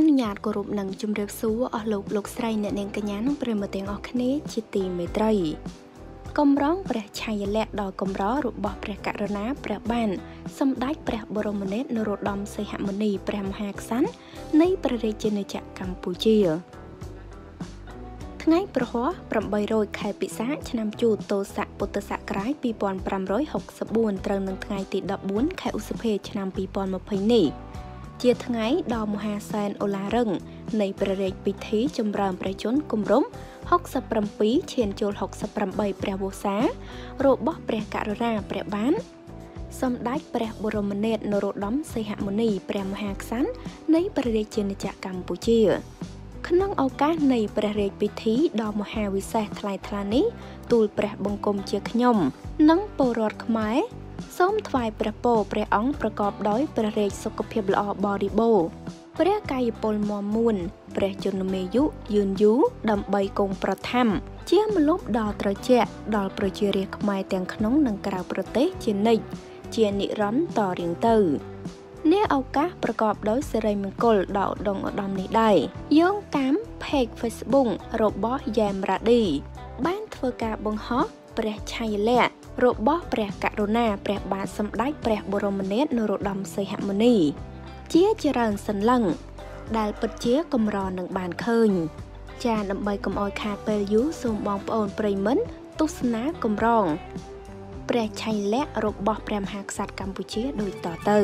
អនុញ្ញាតគោរពនឹងជម្រាបសួរអស់លោកលោកស្រីអ្នកនាងកញ្ញានិងប្រិយមិត្តទាំងអស់គ្នាជាទីមេត្រីកំរងព្រះឆាយល័ក្ខដ៏កម្ររបស់ព្រះករុណាព្រះបានសម្ដេចព្រះបរមនាថនរោត្តមសីហមុនីព្រះមហាក្សត្រនៃព្រះរាជាណាចក្រកម្ពុជាថ្ងៃប្រហ័ស800ខែពិសាឆ្នាំជូតទស័កពុទ្ធសករាជ2564ត្រូវនឹងថ្ងៃទី14ខែឧសភាឆ្នាំ2020នេះ ជាថ្ងៃដ៏មហាសែនអូឡារឹង នៃព្រះរាជពិធីចម្រើនព្រះជន្មគម្រប់67ឈានចូល68ព្រះវស្សា របស់ព្រះករុណាព្រះបានសម្ដេចព្រះបរមនាថនរោត្តមសីហមុនីព្រះមហាក្សត្រនៃព្រះរាជាណាចក្រកម្ពុជា ក្នុងឱកាសនៃព្រះរាជពិធីដ៏មហាវិសេសថ្លៃថ្លានេះទូលព្រះបង្គំជាខ្ញុំ និងពលរដ្ឋខ្មែរ សូមថ្វាយព្រះពរព្រះអង្គប្រកបដោយព្រះរាជសុខភាពល្អបរិបូរណ៍ព្រះកាយពលមមួនព្រះជន្មាយុយឺនយូរដើម្បីគង់ប្រធម្មជាមលប់ដ៏ត្រជាក់ដល់ប្រជារាស្ត្រខ្មែរទាំងក្នុងនិងក្រៅប្រទេសជានិច្ចជានិរន្តរ៍តរៀងទៅនាឱកាសប្រកបដោយសិរីមង្គលដ៏ឧត្តមឧត្តមនេះដែរយោងតាម page Facebook របស់យ៉ែមរ៉ាឌីបានធ្វើការបង្ហោះ ព្រះឆាយល័ក្ខណ៍របស់ព្រះករុណាព្រះបាទសម្ដេចព្រះបរមនាថនរោត្តមសីហមុនី ជាច្រើនសន្លឹង ដែលពិតជាកម្រនឹងបានឃើញ ចាដើម្បីកុំអោយខាតពេលយូរសូមបងប្អូនប្រិមិត្តទស្សនាកម្រងព្រះឆៃល័ក្ខរបស់ព្រះមហាក្សត្រកម្ពុជាដូចតទៅ